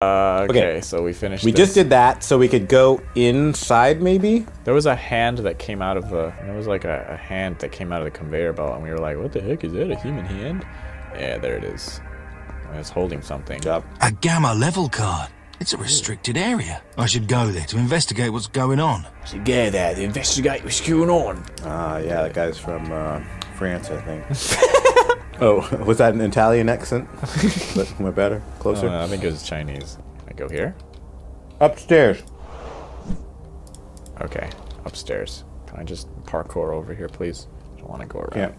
Uh, okay, Okay. so we finished. We this. just did that so we could go inside, maybe? There was a hand that came out of the. There was like a, a hand that came out of the conveyor belt, and we were like, "What the heck is that? A human hand?" Yeah, there it is. And It's holding something. Job. A gamma level card. It's a restricted area. I should go there to investigate what's going on. So go there to investigate what's going on. Ah, yeah, that guy's from uh, France, I think. oh, was that an Italian accent? But am I better? Closer? Uh, I think it was Chinese. I go here. Upstairs. Okay, upstairs. Can I just parkour over here, please? I don't want to go around. Can't.